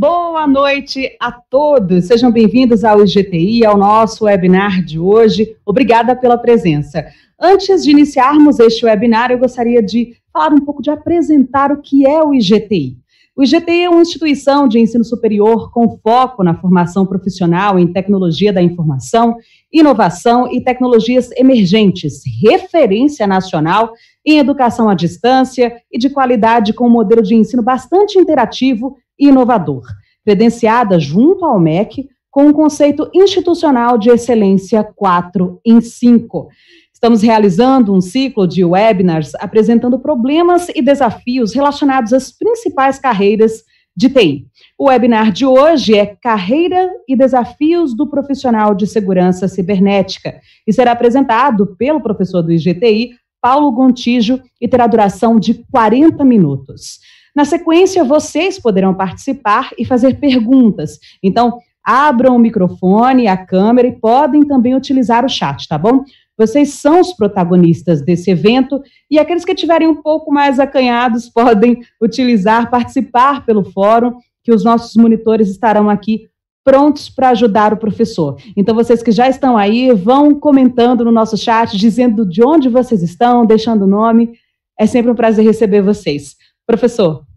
Boa noite a todos. Sejam bem-vindos ao IGTI, ao nosso webinar de hoje. Obrigada pela presença. Antes de iniciarmos este webinar, eu gostaria de falar um pouco de apresentar o que é o IGTI. O IGTI é uma instituição de ensino superior com foco na formação profissional em tecnologia da informação, inovação e tecnologias emergentes, referência nacional em educação à distância e de qualidade com um modelo de ensino bastante interativo e inovador, credenciada junto ao MEC com um conceito institucional de excelência 4 em 5. Estamos realizando um ciclo de webinars apresentando problemas e desafios relacionados às principais carreiras de TI. O webinar de hoje é Carreira e Desafios do Profissional de Segurança Cibernética e será apresentado pelo professor do IGTI, Paulo Gontijo, e terá duração de 40 minutos. Na sequência, vocês poderão participar e fazer perguntas. Então, abram o microfone, a câmera e podem também utilizar o chat, tá bom? Vocês são os protagonistas desse evento e aqueles que estiverem um pouco mais acanhados podem utilizar, participar pelo fórum, que os nossos monitores estarão aqui prontos para ajudar o professor. Então, vocês que já estão aí, vão comentando no nosso chat, dizendo de onde vocês estão, deixando o nome. É sempre um prazer receber vocês. Professor,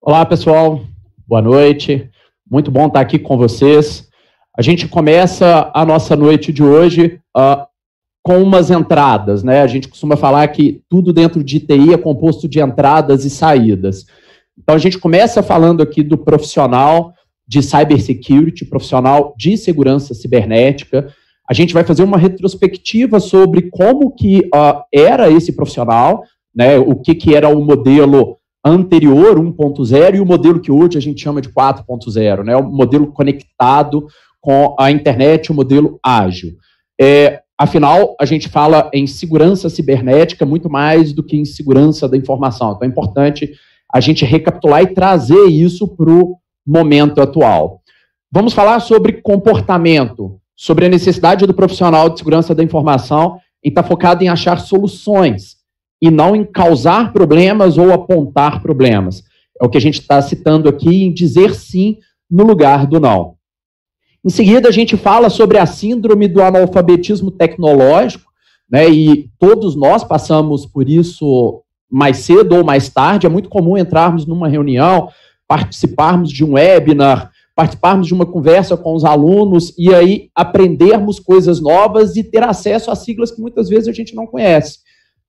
Olá, pessoal. Boa noite. Muito bom estar aqui com vocês. A gente começa a nossa noite de hoje uh, com umas entradas, né? A gente costuma falar que tudo dentro de TI é composto de entradas e saídas. Então, a gente começa falando aqui do profissional de cybersecurity, profissional de segurança cibernética. A gente vai fazer uma retrospectiva sobre como que uh, era esse profissional, né? O que, que era o modelo anterior, 1.0, e o modelo que hoje a gente chama de 4.0, né? o modelo conectado com a internet, o modelo ágil. É, afinal, a gente fala em segurança cibernética muito mais do que em segurança da informação. Então é importante a gente recapitular e trazer isso para o momento atual. Vamos falar sobre comportamento, sobre a necessidade do profissional de segurança da informação em estar tá focado em achar soluções e não em causar problemas ou apontar problemas. É o que a gente está citando aqui em dizer sim no lugar do não. Em seguida, a gente fala sobre a síndrome do analfabetismo tecnológico, né? E todos nós passamos por isso mais cedo ou mais tarde. É muito comum entrarmos numa reunião, participarmos de um webinar, participarmos de uma conversa com os alunos e aí aprendermos coisas novas e ter acesso a siglas que muitas vezes a gente não conhece.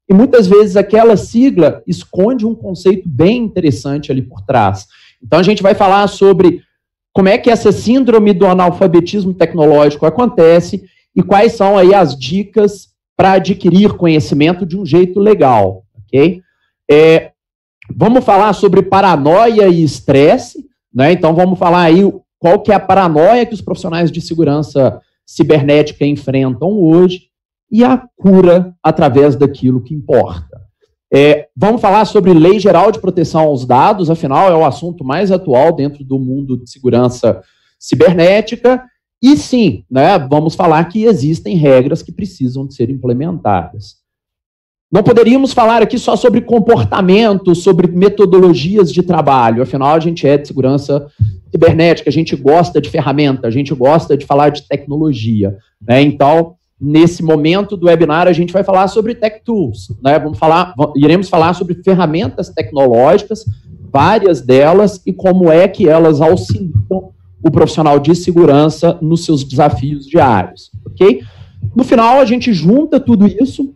E muitas vezes aquela sigla esconde um conceito bem interessante ali por trás. Então a gente vai falar sobre como é que essa síndrome do analfabetismo tecnológico acontece e quais são aí as dicas para adquirir conhecimento de um jeito legal, ok? É, vamos falar sobre paranoia e estresse, né? Então vamos falar aí qual que é a paranoia que os profissionais de segurança cibernética enfrentam hoje e a cura através daquilo que importa. É, vamos falar sobre Lei Geral de Proteção aos Dados, afinal, é o assunto mais atual dentro do mundo de segurança cibernética. E sim, né, vamos falar que existem regras que precisam de ser implementadas. Não poderíamos falar aqui só sobre comportamento, sobre metodologias de trabalho, afinal, a gente é de segurança cibernética, a gente gosta de ferramenta, a gente gosta de falar de tecnologia. Né? Então, Nesse momento do webinar, a gente vai falar sobre Tech Tools. Né? Vamos falar, iremos falar sobre ferramentas tecnológicas, várias delas, e como é que elas auxiliam o profissional de segurança nos seus desafios diários. Ok? No final, a gente junta tudo isso,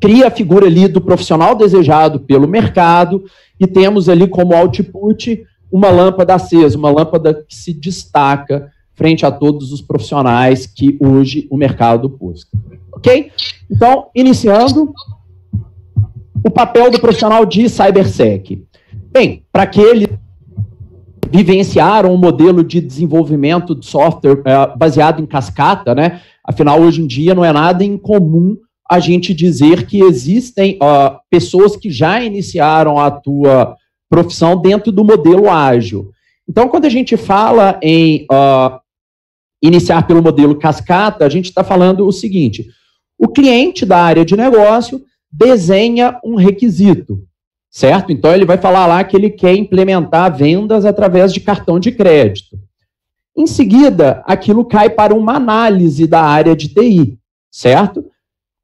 cria a figura ali do profissional desejado pelo mercado, e temos ali como output uma lâmpada acesa, uma lâmpada que se destaca frente a todos os profissionais que hoje o mercado busca. Ok? Então, iniciando, o papel do profissional de cybersec. Bem, para que ele vivenciaram um modelo de desenvolvimento de software é, baseado em cascata, né? Afinal, hoje em dia não é nada incomum a gente dizer que existem pessoas que já iniciaram a tua profissão dentro do modelo ágil. Então, quando a gente fala em uh, iniciar pelo modelo cascata, a gente está falando o seguinte: o cliente da área de negócio desenha um requisito. certo? Então ele vai falar lá que ele quer implementar vendas através de cartão de crédito. Em seguida, aquilo cai para uma análise da área de TI, certo?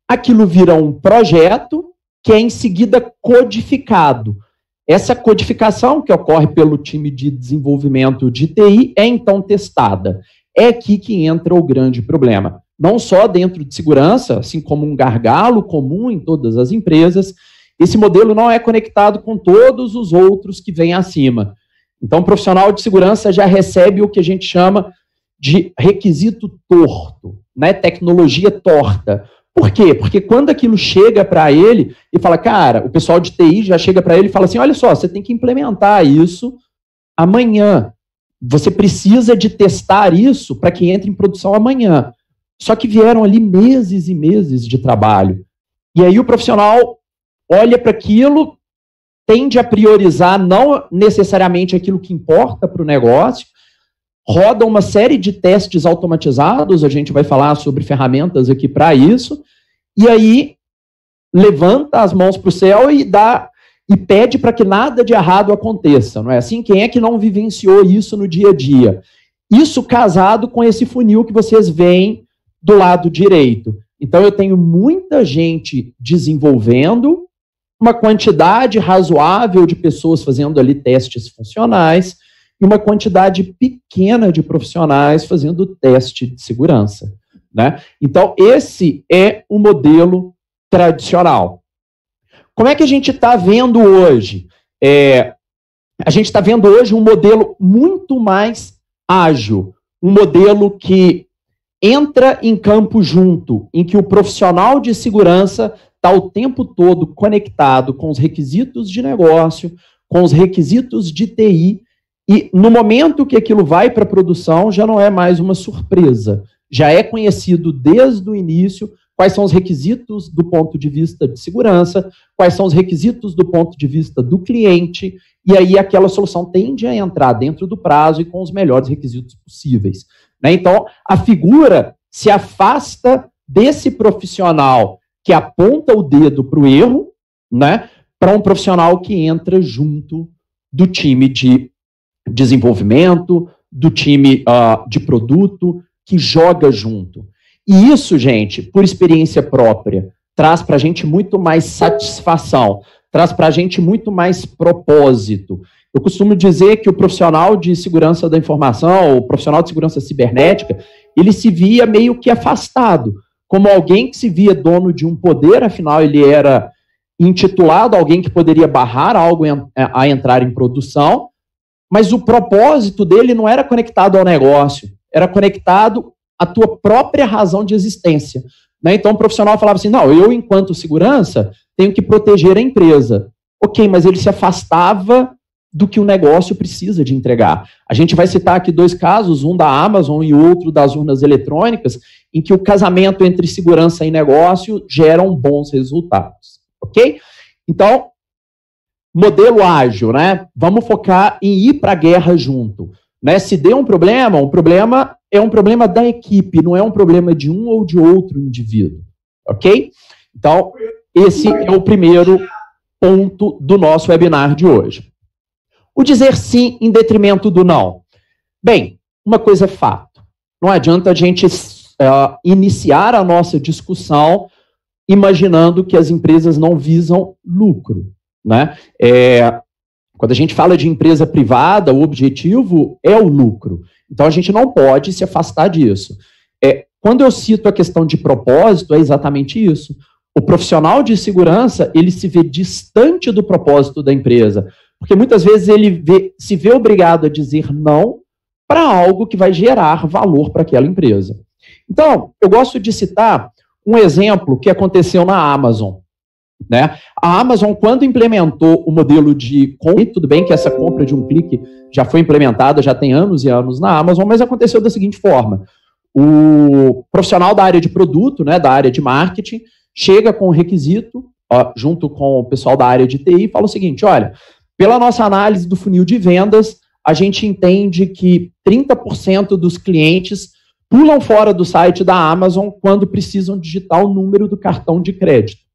Aquilo vira um projeto que é em seguida codificado. Essa codificação que ocorre pelo time de desenvolvimento de TI é então testada. É aqui que entra o grande problema. Não só dentro de segurança, assim como um gargalo comum em todas as empresas, esse modelo não é conectado com todos os outros que vêm acima. Então, o profissional de segurança já recebe o que a gente chama de requisito torto, né? tecnologia torta. Por quê? Porque quando aquilo chega para ele e fala, cara, o pessoal de TI já chega para ele e fala assim: olha só, você tem que implementar isso amanhã. Você precisa de testar isso para que entre em produção amanhã. Só que vieram ali meses e meses de trabalho. E aí o profissional olha para aquilo, tende a priorizar não necessariamente aquilo que importa para o negócio, roda uma série de testes automatizados, a gente vai falar sobre ferramentas aqui para isso, e aí levanta as mãos para o céu e dá e pede para que nada de errado aconteça, não é assim? Quem é que não vivenciou isso no dia a dia? Isso casado com esse funil que vocês veem do lado direito. Então eu tenho muita gente desenvolvendo uma quantidade razoável de pessoas fazendo ali testes funcionais e uma quantidade pequena de profissionais fazendo teste de segurança. Né? Então, esse é o modelo tradicional. Como é que a gente está vendo hoje? É, a gente está vendo hoje um modelo muito mais ágil, um modelo que entra em campo junto, em que o profissional de segurança está o tempo todo conectado com os requisitos de negócio, com os requisitos de TI, e no momento que aquilo vai para a produção, já não é mais uma surpresa. Já é conhecido desde o início quais são os requisitos do ponto de vista de segurança, quais são os requisitos do ponto de vista do cliente, e aí aquela solução tende a entrar dentro do prazo e com os melhores requisitos possíveis. Né? Então, a figura se afasta desse profissional que aponta o dedo para o erro, né, para um profissional que entra junto do time de desenvolvimento, do time uh, de produto, que joga junto. E isso, gente, por experiência própria, traz para a gente muito mais satisfação, traz para a gente muito mais propósito. Eu costumo dizer que o profissional de segurança da informação, o profissional de segurança cibernética, ele se via meio que afastado como alguém que se via dono de um poder, afinal ele era intitulado alguém que poderia barrar algo a entrar em produção, mas o propósito dele não era conectado ao negócio, era conectado à tua própria razão de existência. Né? Então o profissional falava assim: não, eu, enquanto segurança, tenho que proteger a empresa. Ok, mas ele se afastava do que o negócio precisa de entregar. A gente vai citar aqui dois casos, um da Amazon e outro das urnas eletrônicas, em que o casamento entre segurança e negócio geram bons resultados, ok? Então, modelo ágil, né? Vamos focar em ir para a guerra junto. Né? Se deu um problema, um problema é um problema da equipe, não é um problema de um ou de outro indivíduo, ok? Então, esse é o primeiro ponto do nosso webinar de hoje. O dizer sim em detrimento do não. Bem, uma coisa é fato. Não adianta a gente uh, iniciar a nossa discussão imaginando que as empresas não visam lucro. Né? É, quando a gente fala de empresa privada, o objetivo é o lucro. Então a gente não pode se afastar disso. É, quando eu cito a questão de propósito, é exatamente isso. O profissional de segurança, ele se vê distante do propósito da empresa. Porque muitas vezes ele vê, se vê obrigado a dizer não para algo que vai gerar valor para aquela empresa. Então, eu gosto de citar um exemplo que aconteceu na Amazon. Né? A Amazon, quando implementou o modelo de compra, tudo bem que essa compra de um clique já foi implementada, já tem anos e anos na Amazon, mas aconteceu da seguinte forma: o profissional da área de produto, né, da área de marketing, chega com o requisito, ó, junto com o pessoal da área de TI, e fala o seguinte: olha, pela nossa análise do funil de vendas, a gente entende que 30% dos clientes pulam fora do site da Amazon quando precisam digitar o número do cartão de crédito.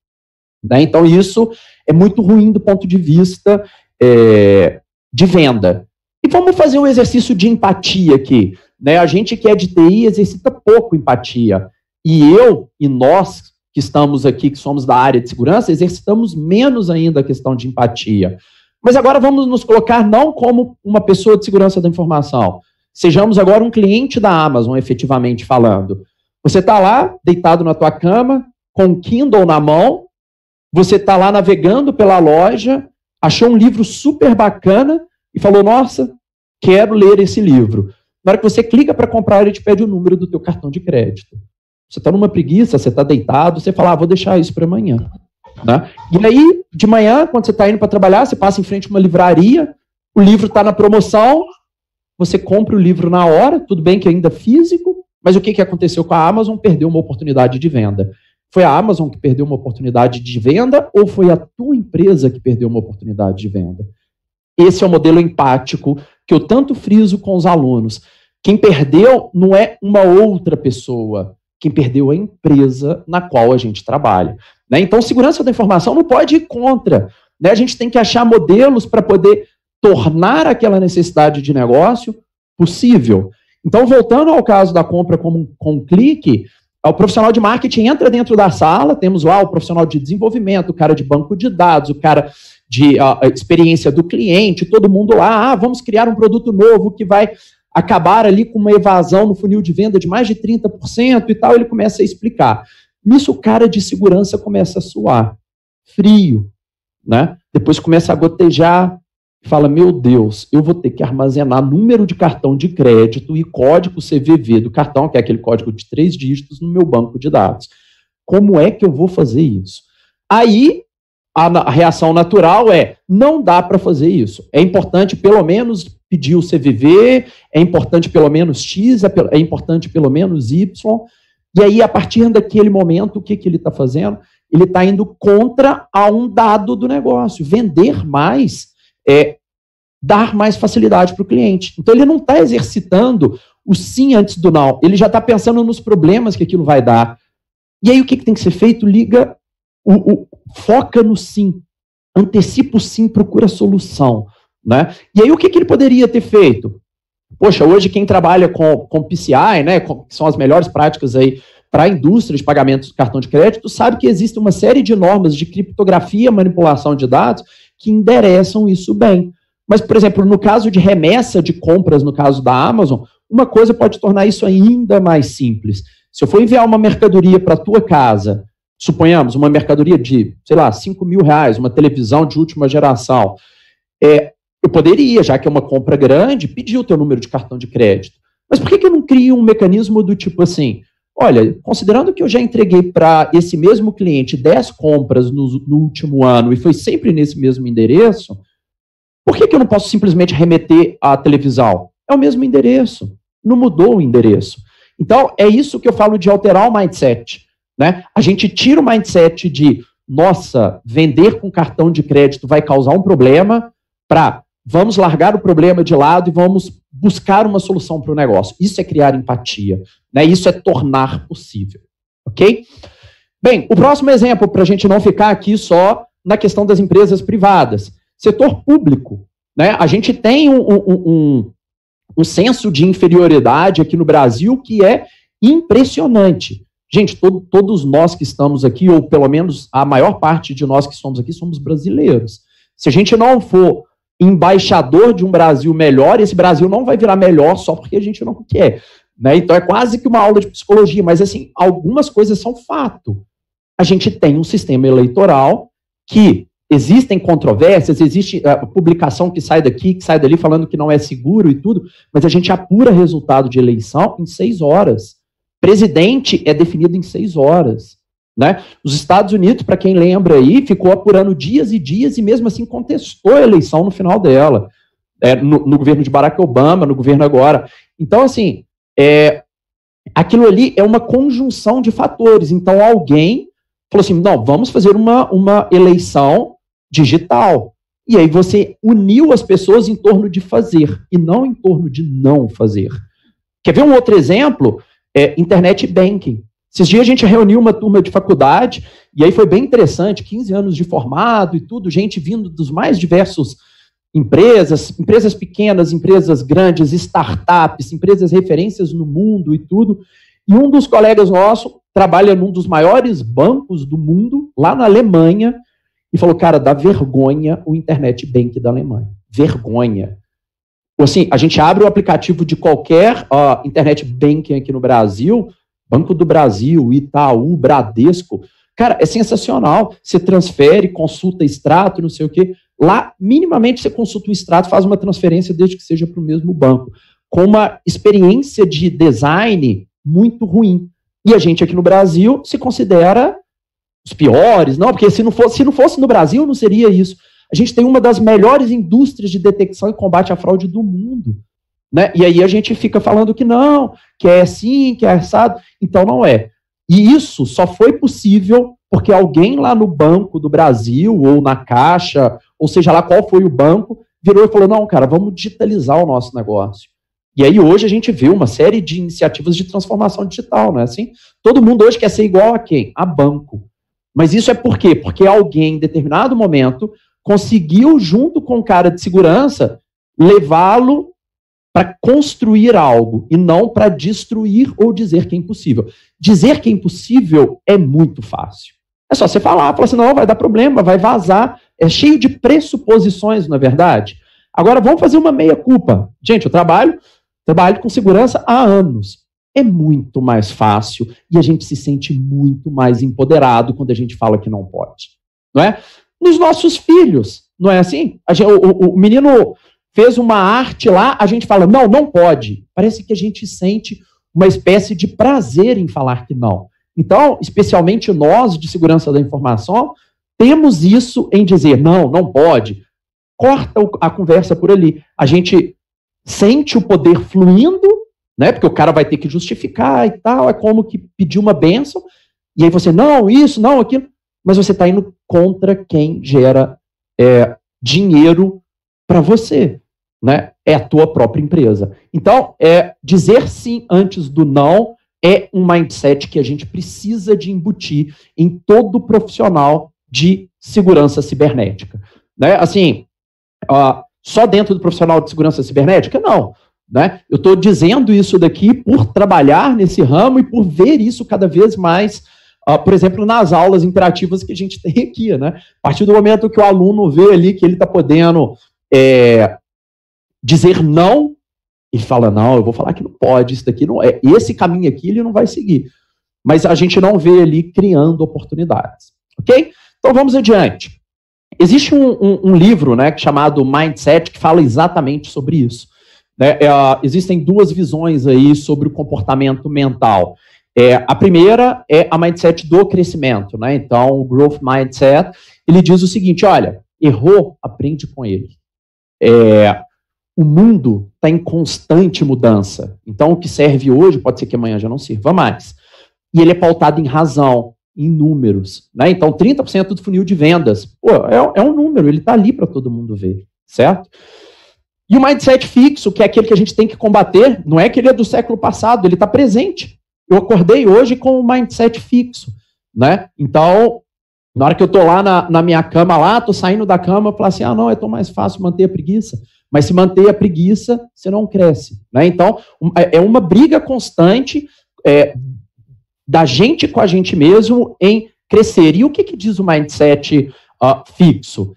Né? Então, isso é muito ruim do ponto de vista é, de venda. E vamos fazer um exercício de empatia aqui. Né? A gente que é de TI exercita pouco empatia. E eu e nós que estamos aqui, que somos da área de segurança, exercitamos menos ainda a questão de empatia. Mas agora vamos nos colocar não como uma pessoa de segurança da informação. Sejamos agora um cliente da Amazon, efetivamente falando. Você está lá, deitado na tua cama, com o Kindle na mão, você está lá navegando pela loja, achou um livro super bacana e falou: Nossa, quero ler esse livro. Na hora que você clica para comprar, ele te pede o número do teu cartão de crédito. Você está numa preguiça, você está deitado, você fala, ah, vou deixar isso para amanhã. Né? E aí, de manhã, quando você está indo para trabalhar, você passa em frente a uma livraria, o livro está na promoção, você compra o livro na hora, tudo bem que ainda físico, mas o que, que aconteceu com a Amazon? Perdeu uma oportunidade de venda. Foi a Amazon que perdeu uma oportunidade de venda ou foi a tua empresa que perdeu uma oportunidade de venda? Esse é o modelo empático que eu tanto friso com os alunos. Quem perdeu não é uma outra pessoa, quem perdeu é a empresa na qual a gente trabalha. Né? Então, segurança da informação não pode ir contra. Né? A gente tem que achar modelos para poder tornar aquela necessidade de negócio possível. Então, voltando ao caso da compra com, com clique, o profissional de marketing entra dentro da sala, temos lá o profissional de desenvolvimento, o cara de banco de dados, o cara de uh, experiência do cliente, todo mundo lá, ah, vamos criar um produto novo que vai acabar ali com uma evasão no funil de venda de mais de 30% e tal, ele começa a explicar. Nisso o cara de segurança começa a suar, frio, né? Depois começa a gotejar, fala: Meu Deus, eu vou ter que armazenar número de cartão de crédito e código CVV do cartão, que é aquele código de três dígitos, no meu banco de dados. Como é que eu vou fazer isso? Aí a, reação natural é: não dá para fazer isso. É importante, pelo menos, pedir o CVV, é importante, pelo menos, X, é, é importante, pelo menos, Y. E aí, a partir daquele momento, o que, que ele está fazendo? Ele está indo contra a um dado do negócio. Vender mais é dar mais facilidade para o cliente. Então, ele não está exercitando o sim antes do não. Ele já está pensando nos problemas que aquilo vai dar. E aí, o que, que tem que ser feito? Liga, o, o, foca no sim. Antecipa o sim, procura solução. Né? E aí, o que, que ele poderia ter feito? Poxa, hoje quem trabalha com, com PCI, né, com, que são as melhores práticas aí para a indústria de pagamentos de cartão de crédito, sabe que existe uma série de normas de criptografia manipulação de dados que endereçam isso bem. Mas, por exemplo, no caso de remessa de compras, no caso da Amazon, uma coisa pode tornar isso ainda mais simples. Se eu for enviar uma mercadoria para a tua casa, suponhamos, uma mercadoria de, sei lá, 5 mil reais, uma televisão de última geração, é, eu poderia, já que é uma compra grande, pedir o teu número de cartão de crédito. Mas por que, que eu não crio um mecanismo do tipo assim, olha, considerando que eu já entreguei para esse mesmo cliente 10 compras no, no, último ano e foi sempre nesse mesmo endereço, por que, que eu não posso simplesmente remeter à televisão? É o mesmo endereço, não mudou o endereço. Então, é isso que eu falo de alterar o mindset. Né? A gente tira o mindset de, nossa, vender com cartão de crédito vai causar um problema, para vamos largar o problema de lado e vamos buscar uma solução para o negócio. Isso é criar empatia, né? isso é tornar possível. Ok? Bem, o próximo exemplo, para a gente não ficar aqui só na questão das empresas privadas. Setor público. Né? A gente tem um, um, um, um senso de inferioridade aqui no Brasil que é impressionante. Gente, todo, todos nós que estamos aqui, ou pelo menos a maior parte de nós que estamos aqui, somos brasileiros. Se a gente não for embaixador de um Brasil melhor, esse Brasil não vai virar melhor só porque a gente não quer. Né? Então é quase que uma aula de psicologia, mas assim, algumas coisas são fato. A gente tem um sistema eleitoral que existem controvérsias, existe uh, publicação que sai daqui, que sai dali falando que não é seguro e tudo, mas a gente apura resultado de eleição em seis horas. Presidente é definido em seis horas. Né? Os Estados Unidos, para quem lembra aí, ficou apurando dias e dias e mesmo assim contestou a eleição no final dela. É, no, no, governo de Barack Obama, no governo agora. Então, assim, é, aquilo ali é uma conjunção de fatores. Então, alguém falou assim: não, vamos fazer uma, uma eleição digital. E aí você uniu as pessoas em torno de fazer e não em torno de não fazer. Quer ver um outro exemplo? é, internet banking. Esses dias a gente reuniu uma turma de faculdade E aí foi bem interessante, 15 anos de formado e tudo, gente vindo dos mais diversos empresas, empresas pequenas, empresas grandes, startups, empresas referências no mundo e tudo. E um dos colegas nossos trabalha num dos maiores bancos do mundo, lá na Alemanha, e falou, cara, dá vergonha o internet bank da Alemanha. Vergonha. Assim, a gente abre o aplicativo de qualquer uh, internet banking aqui no Brasil, Banco do Brasil, Itaú, Bradesco, cara, é sensacional. Você transfere, consulta extrato, não sei o quê. Lá, minimamente, você consulta o extrato, faz uma transferência desde que seja para o mesmo banco, com uma experiência de design muito ruim. E a gente aqui no Brasil se considera os piores, não, porque se não fosse, se não fosse no Brasil, não seria isso. A gente tem uma das melhores indústrias de detecção e combate à fraude do mundo. Né? E aí a gente fica falando que não, que é assim, que é assado. Então não é. E isso só foi possível porque alguém lá no Banco do Brasil, ou na Caixa, ou seja lá qual foi o banco, virou e falou: não, cara, vamos digitalizar o nosso negócio. E aí hoje a gente vê uma série de iniciativas de transformação digital, não é assim? Todo mundo hoje quer ser igual a quem? A banco. Mas isso é por quê? Porque alguém, em determinado momento, conseguiu, junto com o cara de segurança, levá-lo para construir algo e não para destruir ou dizer que é impossível. Dizer que é impossível é muito fácil. É só você falar, falar assim, não, vai dar problema, vai vazar. É cheio de pressuposições, na é verdade. Agora vamos fazer uma meia culpa. Gente, eu trabalho, trabalho com segurança há anos. É muito mais fácil e a gente se sente muito mais empoderado quando a gente fala que não pode, não é? Nos nossos filhos, não é assim? Gente, o, o, o menino fez uma arte lá, a gente fala, não, não pode. Parece que a gente sente uma espécie de prazer em falar que não. Então, especialmente nós de segurança da informação, temos isso em dizer, não, não pode. Corta a conversa por ali. A gente sente o poder fluindo, né? Porque o cara vai ter que justificar e tal, é como que pedir uma benção, e aí você, não, isso, não, aquilo, mas você está indo contra quem gera é, dinheiro para você né, é a tua própria empresa. Então, é dizer sim antes do não é um mindset que a gente precisa de embutir em todo profissional de segurança cibernética. Né? Assim, só dentro do profissional de segurança cibernética? Não. Né? Eu estou dizendo isso daqui por trabalhar nesse ramo e por ver isso cada vez mais, uh, por exemplo, nas aulas interativas que a gente tem aqui. Né? A partir do momento que o aluno vê ali que ele está podendo é, dizer não, ele fala: não, eu vou falar que não pode, isso daqui não é. Esse caminho aqui ele não vai seguir. Mas a gente não vê ali criando oportunidades. Ok? Então vamos adiante. Existe um, um, um livro né, chamado Mindset que fala exatamente sobre isso. Né? É, existem duas visões aí sobre o comportamento mental. É, a primeira é a mindset do crescimento, né? Então, o growth mindset, ele diz o seguinte: olha, errou, aprende com ele. É, o mundo está em constante mudança. Então, o que serve hoje pode ser que amanhã já não sirva mais. E ele é pautado em razão, em números. Né? Então, 30% do funil de vendas pô, é, é um número, ele está ali para todo mundo ver, certo? E o mindset fixo, que é aquele que a gente tem que combater, não é que ele é do século passado, ele está presente. Eu acordei hoje com o mindset fixo. Né? Então, na hora que eu estou lá na, na, minha cama, lá, estou saindo da cama, eu falo assim: ah, não, é tão mais fácil manter a preguiça. Mas se manter a preguiça, você não cresce. Né? Então, é, é uma briga constante é, da gente com a gente mesmo em crescer. E o que, que diz o mindset uh, fixo?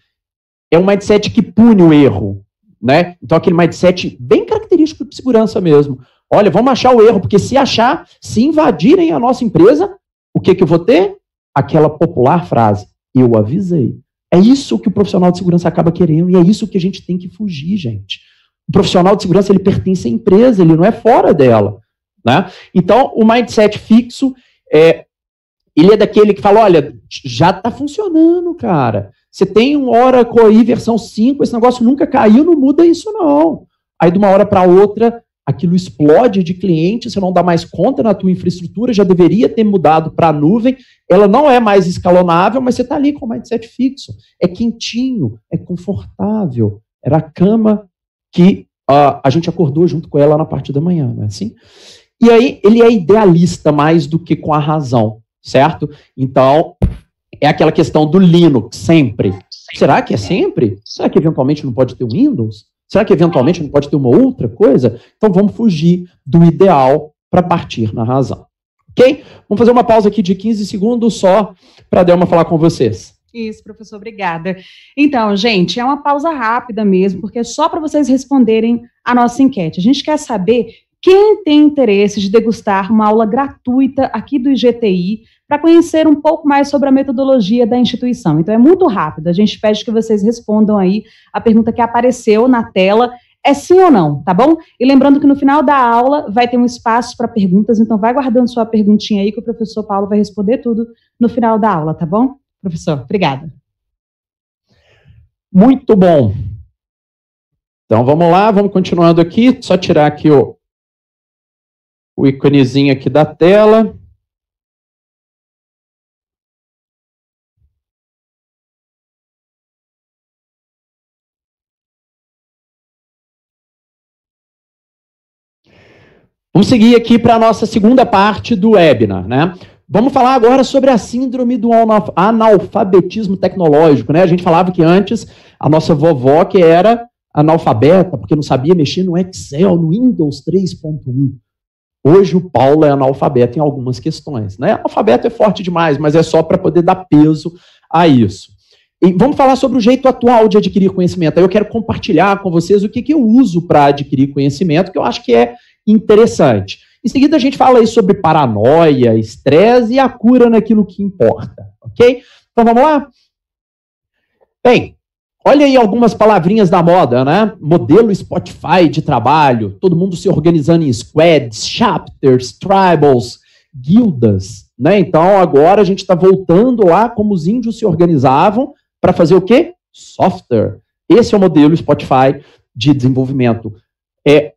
É um mindset que pune o erro. Né? Então, aquele mindset bem característico de segurança mesmo. Olha, vamos achar o erro, porque se achar, se invadirem a nossa empresa, o que, que eu vou ter? Aquela popular frase: eu avisei. É isso que o profissional de segurança acaba querendo e é isso que a gente tem que fugir, gente. O profissional de segurança ele pertence à empresa, ele não é fora dela, né? Então, o mindset fixo é ele é daquele que fala, olha, já está funcionando, cara. Você tem um Oracle aí versão 5, esse negócio nunca caiu, não muda isso não. Aí de uma hora para outra, aquilo explode de cliente, você não dá mais conta na tua infraestrutura, já deveria ter mudado para a nuvem, ela não é mais escalonável, mas você está ali com o mindset fixo. É quentinho, é confortável. Era a cama que uh, a gente acordou junto com ela na parte da manhã, não é assim? E aí ele é idealista mais do que com a razão, certo? Então, é aquela questão do Linux, sempre. Será que é sempre? Será que eventualmente não pode ter o Windows? Será que eventualmente não pode ter uma outra coisa? Então vamos fugir do ideal para partir na razão. Ok? Vamos fazer uma pausa aqui de 15 segundos só para a Delma falar com vocês. Isso, professor, obrigada. Então, gente, é uma pausa rápida mesmo, porque é só para vocês responderem a nossa enquete. A gente quer saber quem tem interesse de degustar uma aula gratuita aqui do IGTI para conhecer um pouco mais sobre a metodologia da instituição. Então, é muito rápido. A gente pede que vocês respondam aí a pergunta que apareceu na tela. É sim ou não, tá bom? E lembrando que no final da aula vai ter um espaço para perguntas, então vai guardando sua perguntinha aí que o professor Paulo vai responder tudo no final da aula, tá bom? Professor, obrigada. Muito bom. Então vamos lá, vamos continuando aqui. Só tirar aqui o, o íconezinho aqui da tela. Vamos seguir aqui para a nossa segunda parte do webinar, né? Vamos falar agora sobre a síndrome do analfabetismo tecnológico, né? A gente falava que antes a nossa vovó que era analfabeta, porque não sabia mexer no Excel, no Windows 3.1. Hoje o Paulo é analfabeto em algumas questões, né? Analfabeto é forte demais, mas é só para poder dar peso a isso. E vamos falar sobre o jeito atual de adquirir conhecimento. Aí eu quero compartilhar com vocês o que, que eu uso para adquirir conhecimento, que eu acho que é interessante. Em seguida, a gente fala aí sobre paranoia, estresse e a cura naquilo que importa, ok? Então vamos lá? Bem, olha aí algumas palavrinhas da moda, né? Modelo Spotify de trabalho, todo mundo se organizando em squads, chapters, tribals, guildas, né? Então agora a gente está voltando lá como os índios se organizavam para fazer o quê? Software. Esse é o modelo Spotify de desenvolvimento. É,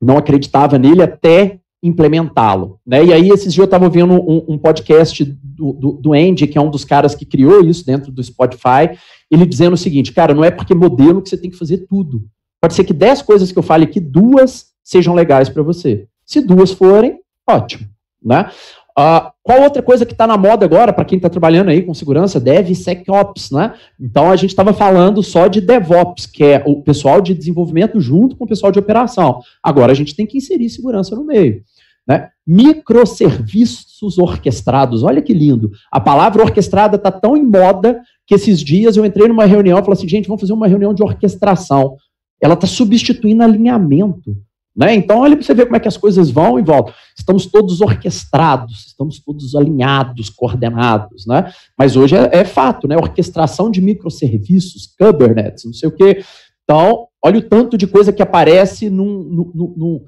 não acreditava nele até implementá-lo. Né? E aí, esses dias eu estava vendo um, um podcast do, do, do, Andy, que é um dos caras que criou isso dentro do Spotify, ele dizendo o seguinte, cara, não é porque modelo que você tem que fazer tudo. Pode ser que dez coisas que eu fale aqui, duas sejam legais para você. Se duas forem, ótimo. Né? Uh, qual outra coisa que está na moda agora, para quem está trabalhando aí com segurança? DevSecOps, né? Então a gente estava falando só de DevOps, que é o pessoal de desenvolvimento junto com o pessoal de operação. Agora a gente tem que inserir segurança no meio. Né? Microserviços orquestrados, olha que lindo. A palavra orquestrada está tão em moda que esses dias eu entrei numa reunião e falei assim, gente, vamos fazer uma reunião de orquestração. Ela está substituindo alinhamento. Né? Então, olha para você ver como é que as coisas vão e voltam. Estamos todos orquestrados, estamos todos alinhados, coordenados. Né? Mas hoje é, é fato, né? orquestração de microserviços, Kubernetes, não sei o quê. Então, olha o tanto de coisa que aparece num, num, num,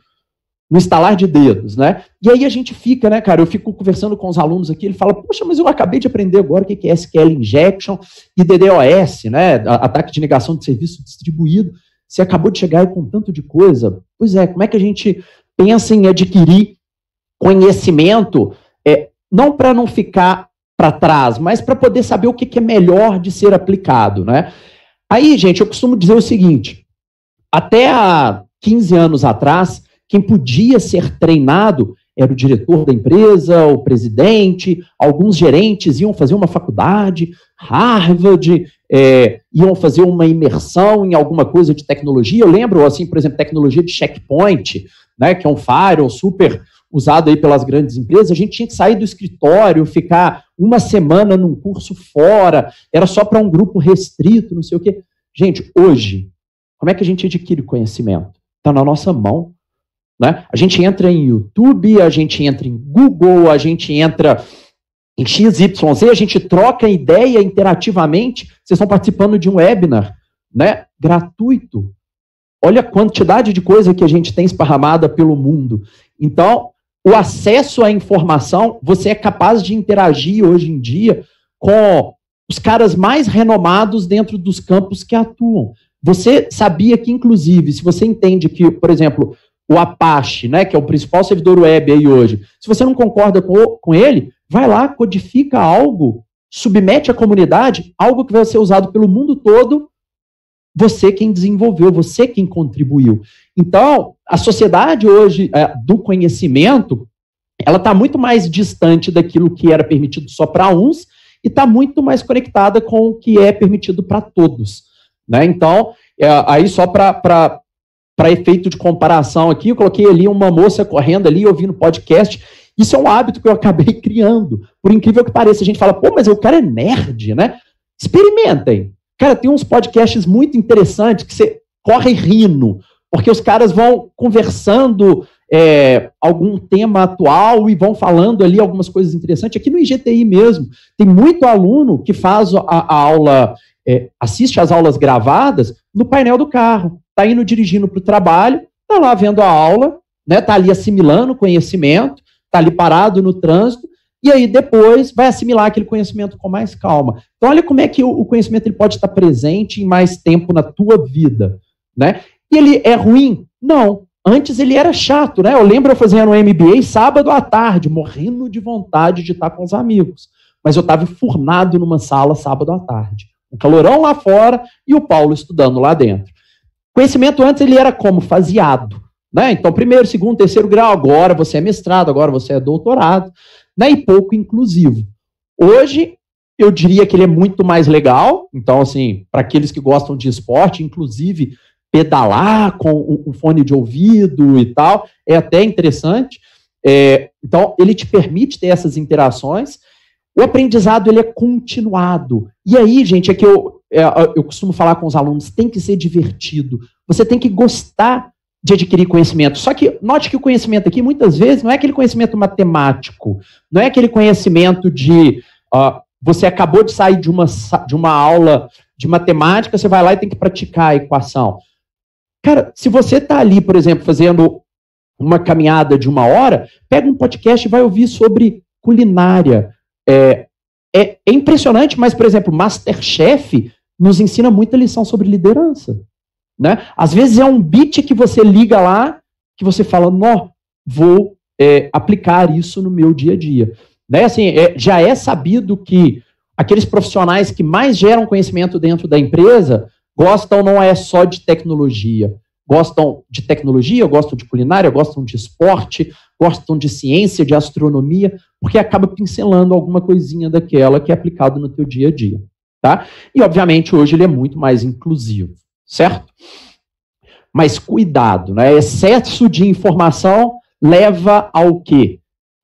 no instalar de dedos, né? E aí a gente fica, né, cara? Eu fico conversando com os alunos aqui, ele fala, poxa, mas eu acabei de aprender agora o que é SQL Injection e DDoS, né? Ataque de negação de serviço distribuído. Você acabou de chegar aí com tanto de coisa. Pois é, como é que a gente pensa em adquirir conhecimento, é, não para não ficar para trás, mas para poder saber o que, que é melhor de ser aplicado, né? Aí, gente, eu costumo dizer o seguinte: até há 15 anos atrás, quem podia ser treinado era o diretor da empresa, o presidente, alguns gerentes iam fazer uma faculdade, Harvard, é, iam fazer uma imersão em alguma coisa de tecnologia. Eu lembro, assim, por exemplo, tecnologia de checkpoint, né, que é um firewall super usado aí pelas grandes empresas. A gente tinha que sair do escritório, ficar uma semana num curso fora, era só para um grupo restrito, não sei o quê. Gente, hoje, como é que a gente adquire conhecimento? Está na nossa mão. Né? A gente entra em YouTube, a gente entra em Google, a gente entra em XYZ, a gente troca ideia interativamente. Vocês estão participando de um webinar né? gratuito. Olha a quantidade de coisa que a gente tem esparramada pelo mundo. Então, o acesso à informação, você é capaz de interagir hoje em dia com os caras mais renomados dentro dos campos que atuam. Você sabia que, inclusive, se você entende que, por exemplo, o Apache, né, que é o principal servidor web aí hoje, se você não concorda com, com ele, vai lá, codifica algo, submete à comunidade, algo que vai ser usado pelo mundo todo, você quem desenvolveu, você quem contribuiu. Então, a sociedade hoje é, do conhecimento, ela está muito mais distante daquilo que era permitido só para uns e está muito mais conectada com o que é permitido para todos. Né? Então, é, aí só para efeito de comparação aqui, eu coloquei ali uma moça correndo ali, ouvindo podcast. Isso é um hábito que eu acabei criando. Por incrível que pareça, a gente fala, pô, mas o cara é nerd, né? Experimentem. Cara, tem uns podcasts muito interessantes que você corre rindo, porque os caras vão conversando é, algum tema atual e vão falando ali algumas coisas interessantes. Aqui no IGTI mesmo, tem muito aluno que faz a, a aula, é, assiste às aulas gravadas no painel do carro. Está indo dirigindo para o trabalho, está lá vendo a aula, né, tá ali assimilando conhecimento, está ali parado no trânsito, e aí depois vai assimilar aquele conhecimento com mais calma. Então, olha como é que o conhecimento ele pode estar presente em mais tempo na tua vida. Né? E ele é ruim? Não. Antes ele era chato, né? Eu lembro eu fazendo um MBA sábado à tarde, morrendo de vontade de estar com os amigos. Mas eu estava enfurnado numa sala sábado à tarde. Um calorão lá fora e o Paulo estudando lá dentro. Conhecimento antes ele era como? Faseado. Né? Então, primeiro, segundo, terceiro grau, agora você é mestrado, agora você é doutorado, né? e pouco inclusivo. Hoje, eu diria que ele é muito mais legal. Então, assim, para aqueles que gostam de esporte, inclusive pedalar com um fone de ouvido e tal, é até interessante. É, então, ele te permite ter essas interações. O aprendizado ele é continuado. E aí, gente, é que eu, eu costumo falar com os alunos, tem que ser divertido. Você tem que gostar de adquirir conhecimento. Só que note que o conhecimento aqui, muitas vezes, não é aquele conhecimento matemático, não é aquele conhecimento de uh, você acabou de sair de uma, de uma aula de matemática, você vai lá e tem que praticar a equação. Cara, se você está ali, por exemplo, fazendo uma caminhada de uma hora, pega um podcast e vai ouvir sobre culinária. É, é, é impressionante, mas, por exemplo, Masterchef nos ensina muita lição sobre liderança. Né? Às vezes é um beat que você liga lá, que você fala, nó, vou é, aplicar isso no meu dia a dia. Né? Assim, é, já é sabido que aqueles profissionais que mais geram conhecimento dentro da empresa Gostam não é só de tecnologia. Gostam de tecnologia, gostam de culinária, gostam de esporte, gostam de ciência, de astronomia, porque acaba pincelando alguma coisinha daquela que é aplicado no teu dia a dia, tá? E obviamente hoje ele é muito mais inclusivo, certo? Mas cuidado, né? Excesso de informação leva ao quê?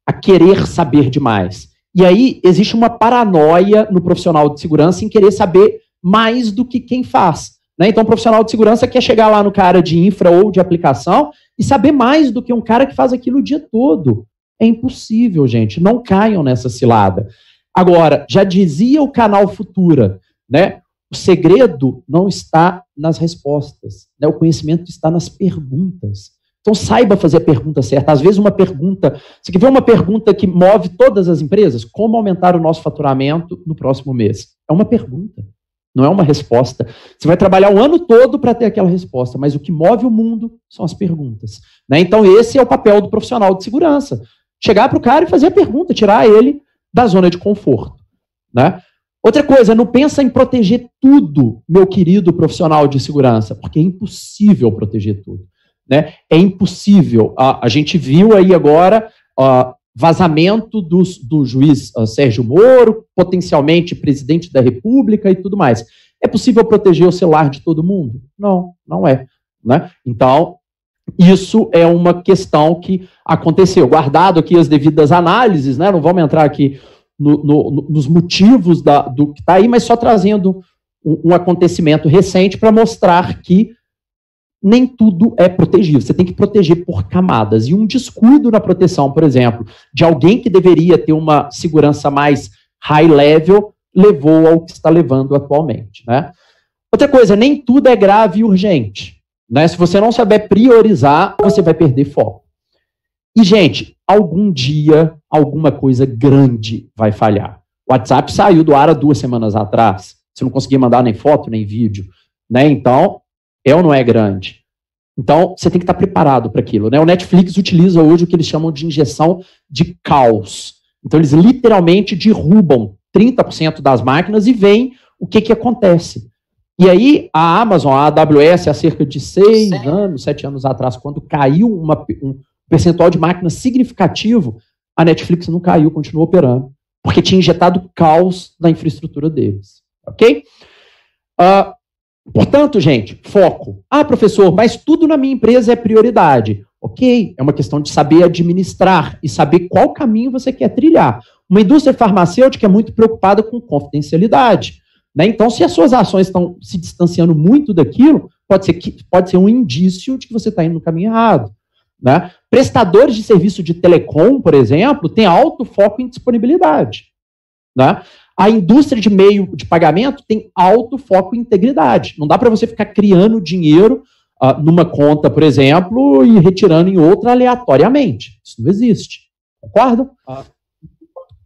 A querer saber demais. E aí existe uma paranoia no profissional de segurança em querer saber mais do que quem faz. Né? Então, o profissional de segurança quer chegar lá no cara de infra ou de aplicação e saber mais do que um cara que faz aquilo o dia todo. É impossível, gente. Não caiam nessa cilada. Agora, já dizia o canal Futura, né? O segredo não está nas respostas, né? o conhecimento está nas perguntas. Então saiba fazer a pergunta certa. Às vezes uma pergunta, você quer ver uma pergunta que move todas as empresas? Como aumentar o nosso faturamento no próximo mês? É uma pergunta. Não é uma resposta. Você vai trabalhar o ano todo para ter aquela resposta, mas o que move o mundo são as perguntas. Né? Então, esse é o papel do profissional de segurança. Chegar para o cara e fazer a pergunta, tirar ele da zona de conforto. Né? Outra coisa, não pensa em proteger tudo, meu querido profissional de segurança, porque é impossível proteger tudo. Né? É impossível. A, a gente viu aí agora vazamento do, do juiz uh, Sérgio Moro, potencialmente presidente da República e tudo mais. É possível proteger o celular de todo mundo? Não, não é. Né? Então, isso é uma questão que aconteceu. Guardado aqui as devidas análises, né? não vamos entrar aqui no, no, nos motivos da, do que está aí, mas só trazendo um, um acontecimento recente para mostrar que nem tudo é protegido. Você tem que proteger por camadas. E um descuido na proteção, por exemplo, de alguém que deveria ter uma segurança mais high level, levou ao que está levando atualmente. Né? Outra coisa, nem tudo é grave e urgente. Né? Se você não souber priorizar, você vai perder foco. E, gente, algum dia, alguma coisa grande vai falhar. O WhatsApp saiu do ar há duas semanas atrás. Você não conseguia mandar nem foto, nem vídeo. Né? Então, é ou não é grande? Então, você tem que estar preparado para aquilo. Né? O Netflix utiliza hoje o que eles chamam de injeção de caos. Então, eles literalmente derrubam 30% das máquinas e veem o que, que acontece. E aí, a Amazon, a AWS, há cerca de seis Sim. anos, sete anos atrás, quando caiu uma, um percentual de máquinas significativo, a Netflix não caiu, continuou operando. porque tinha injetado caos na infraestrutura deles. Ok? Uh, portanto, gente, foco. Ah, professor, mas tudo na minha empresa é prioridade. Ok, é uma questão de saber administrar e saber qual caminho você quer trilhar. Uma indústria farmacêutica é muito preocupada com confidencialidade. Né? Então, se as suas ações estão se distanciando muito daquilo, pode ser, que, pode ser um indício de que você está indo no caminho errado. Né? Prestadores de serviço de telecom, por exemplo, têm alto foco em disponibilidade. Né? A indústria de meio de pagamento tem alto foco em integridade. Não dá para você ficar criando dinheiro uh, numa conta, por exemplo, e retirando em outra aleatoriamente. Isso não existe. Concordo? Ah.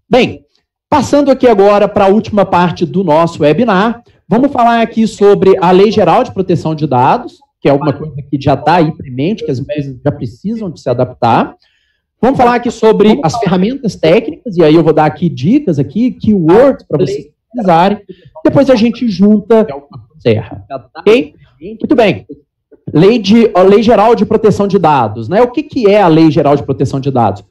Bem, Passando aqui agora para a última parte do nosso webinar, vamos falar aqui sobre a Lei Geral de Proteção de Dados, que é uma coisa que já está aí premente, que as empresas já precisam de se adaptar. Vamos falar aqui sobre as ferramentas técnicas, e aí eu vou dar aqui dicas aqui, keywords para vocês utilizarem. Depois a gente junta serra. Ok? Muito bem. Lei, de, Lei Geral de Proteção de Dados. Né? O que, que é a Lei Geral de Proteção de Dados?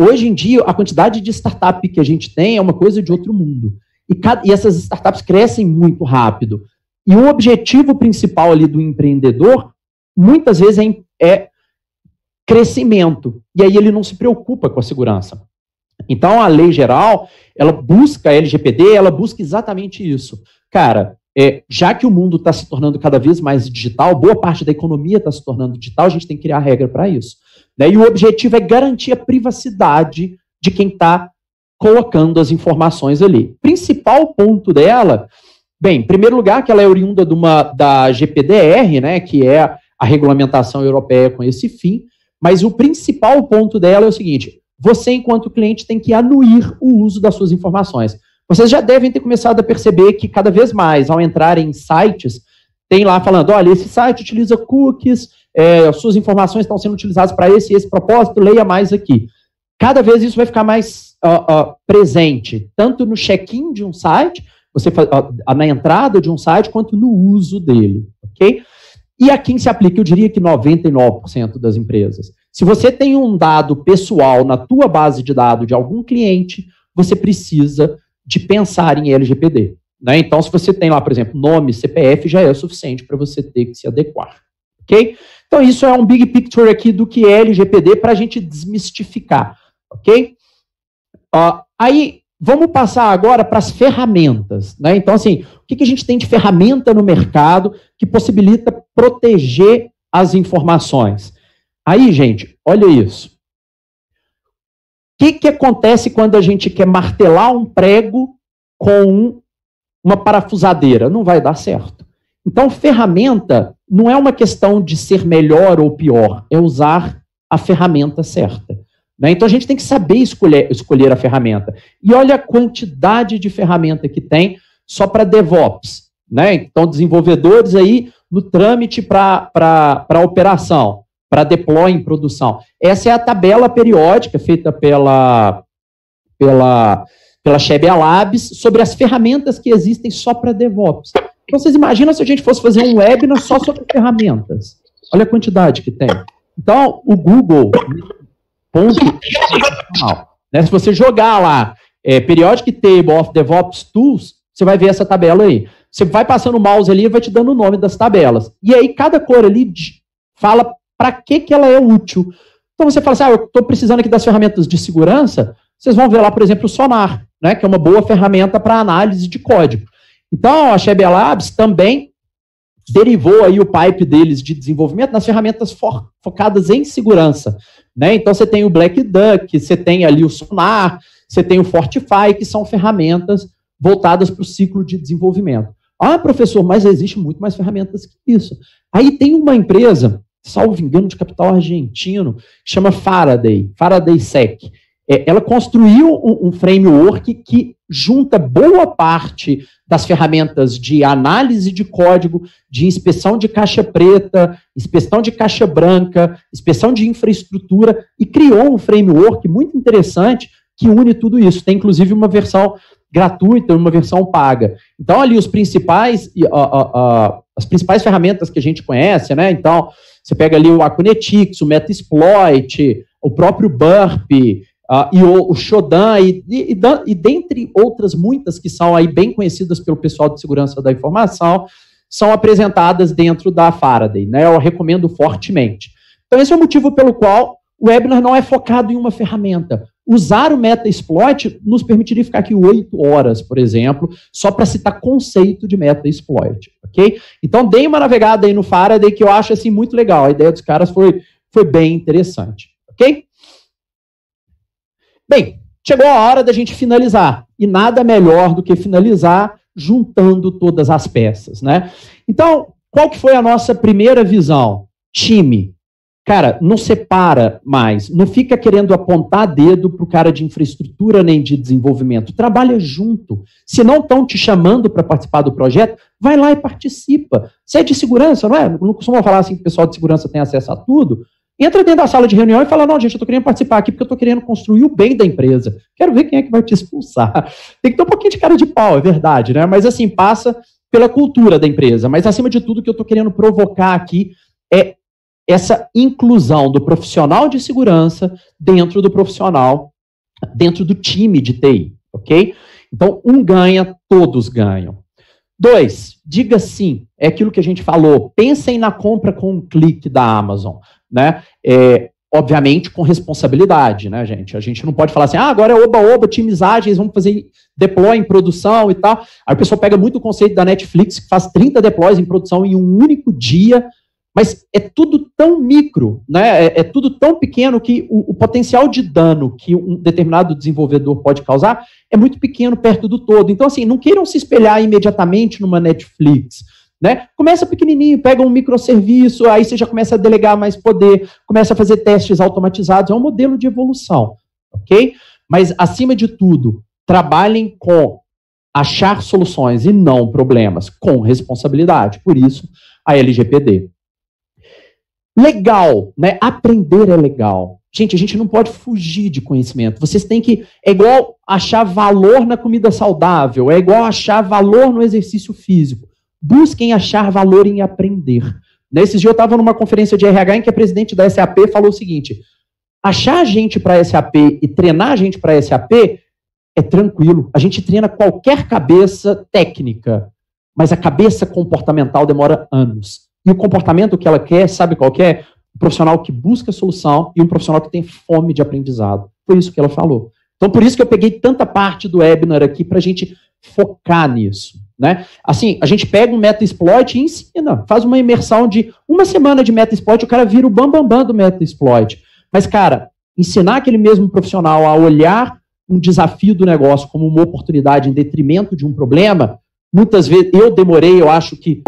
Hoje em dia, a quantidade de startup que a gente tem é uma coisa de outro mundo. E, e essas startups crescem muito rápido. E o objetivo principal ali do empreendedor, muitas vezes, é, é crescimento. E aí ele não se preocupa com a segurança. Então, a lei geral, ela busca a LGPD, ela busca exatamente isso. Cara, é, já que o mundo está se tornando cada vez mais digital, boa parte da economia está se tornando digital, a gente tem que criar regra para isso. Né? E o objetivo é garantir a privacidade de quem está colocando as informações ali. Principal ponto dela, bem, em primeiro lugar, que ela é oriunda de uma, da GPDR, né, que é a regulamentação europeia com esse fim, mas o principal ponto dela é o seguinte: você, enquanto cliente, tem que anuir o uso das suas informações. Vocês já devem ter começado a perceber que cada vez mais, ao entrar em sites, tem lá falando, olha, esse site utiliza cookies, é, suas informações estão sendo utilizadas para esse e esse propósito, leia mais aqui. Cada vez isso vai ficar mais uh, uh, presente, tanto no check-in de um site, você uh, na entrada de um site, quanto no uso dele, ok? E a quem se aplica, eu diria que 99% das empresas. Se você tem um dado pessoal na tua base de dados de algum cliente, você precisa de pensar em LGPD. Né? Então, se você tem lá, por exemplo, nome, CPF, já é o suficiente para você ter que se adequar. Ok? Então, isso é um big picture aqui do que é LGPD para a gente desmistificar, ok? Uh, aí, vamos passar agora para as ferramentas. Né? Então, assim, o que, que a gente tem de ferramenta no mercado que possibilita proteger as informações? Aí, gente, olha isso. O que, que acontece quando a gente quer martelar um prego com uma parafusadeira? Não vai dar certo. Então, ferramenta não é uma questão de ser melhor ou pior, é usar a ferramenta certa. Né? Então a gente tem que saber escolher, escolher a ferramenta. E olha a quantidade de ferramenta que tem só para DevOps. Né? Então, desenvolvedores aí no trâmite para operação, para deploy em produção. Essa é a tabela periódica feita pela, pela, pela Shebia Labs sobre as ferramentas que existem só para DevOps. Então, vocês imaginam se a gente fosse fazer um webinar só sobre ferramentas? Olha a quantidade que tem. Então, o Google, né, se você jogar lá, é, Periodic Table of DevOps Tools, você vai ver essa tabela aí. Você vai passando o mouse ali e vai te dando o nome das tabelas. E aí, cada cor ali fala para que, que ela é útil. Então, você fala assim, ah, eu estou precisando aqui das ferramentas de segurança. Vocês vão ver lá, por exemplo, o Sonar, né, que é uma boa ferramenta para análise de código. Então, a Shebia Labs também derivou aí o pipe deles de desenvolvimento nas ferramentas fo focadas em segurança. Né? Então, você tem o Black Duck, você tem ali o Sonar, você tem o Fortify, que são ferramentas voltadas para o ciclo de desenvolvimento. Ah, professor, mas existe muito mais ferramentas que isso. Aí tem uma empresa, salvo engano, de capital argentino, que chama Faraday, Faraday Sec. É, ela construiu um, um framework que junta boa parte das ferramentas de análise de código, de inspeção de caixa preta, inspeção de caixa branca, inspeção de infraestrutura, e criou um framework muito interessante que une tudo isso. Tem inclusive uma versão gratuita e uma versão paga. Então, ali, os principais, as principais ferramentas que a gente conhece, né? Então, você pega ali o Akunetix, o Metasploit, o próprio Burp, uh, e o, o Shodan, e, e, e, e, dentre outras muitas que são aí bem conhecidas pelo pessoal de segurança da informação, são apresentadas dentro da Faraday, né? Eu recomendo fortemente. Então, esse é o motivo pelo qual o webinar não é focado em uma ferramenta. Usar o Metasploit nos permitiria ficar aqui oito horas, por exemplo, só para citar conceito de Metasploit, ok? Então, dei uma navegada aí no Faraday que eu acho assim muito legal. A ideia dos caras foi, foi bem interessante, ok? Bem, chegou a hora da gente finalizar. E nada melhor do que finalizar juntando todas as peças, né? Então, qual que foi a nossa primeira visão? Time. Cara, não separa mais, não fica querendo apontar dedo para o cara de infraestrutura nem de desenvolvimento. Trabalha junto. Se não estão te chamando para participar do projeto, vai lá e participa. Você é de segurança, não é? Não costumam falar assim que o pessoal de segurança tem acesso a tudo. Entra dentro da sala de reunião e fala: não, gente, eu estou querendo participar aqui porque eu estou querendo construir o bem da empresa. Quero ver quem é que vai te expulsar. Tem que ter um pouquinho de cara de pau, é verdade, né? Mas assim, passa pela cultura da empresa. Mas acima de tudo, o que eu estou querendo provocar aqui é essa inclusão do profissional de segurança dentro do profissional, dentro do time de TI, ok? Então, um ganha, todos ganham. Dois, diga sim, é aquilo que a gente falou. Pensem na compra com um clique da Amazon né? É, obviamente com responsabilidade, né, gente? A gente não pode falar assim, ah, agora é oba-oba, times ágeis, vamos fazer deploy em produção e tal. Aí o pessoal pega muito o conceito da Netflix, que faz 30 deploys em produção em um único dia, mas é tudo tão micro, né? É, é tudo tão pequeno que o, o, potencial de dano que um determinado desenvolvedor pode causar é muito pequeno perto do todo. Então, assim, não queiram se espelhar imediatamente numa Netflix. Né? Começa pequenininho, pega um microserviço, aí você já começa a delegar mais poder, começa a fazer testes automatizados, é um modelo de evolução, ok? Mas, acima de tudo, trabalhem com achar soluções e não problemas, com responsabilidade. Por isso, a LGPD. Legal, né? Aprender é legal. Gente, a gente não pode fugir de conhecimento. Vocês têm que. É igual achar valor na comida saudável, é igual achar valor no exercício físico. Busquem achar valor em aprender. Nesses dias eu estava numa conferência de RH em que a presidente da SAP falou o seguinte: achar gente para SAP e treinar gente para SAP é tranquilo. A gente treina qualquer cabeça técnica, mas a cabeça comportamental demora anos. E o comportamento que ela quer, sabe qual é? Um profissional que busca solução e um profissional que tem fome de aprendizado. Foi isso que ela falou. Então, por isso que eu peguei tanta parte do webinar aqui para a gente focar nisso. Né? Assim, a gente pega um meta-exploit e ensina, faz uma imersão de uma semana de meta-exploit, o cara vira o bambambam bam, bam do meta-exploit. Mas, cara, ensinar aquele mesmo profissional a olhar um desafio do negócio como uma oportunidade em detrimento de um problema, muitas vezes eu demorei, eu acho que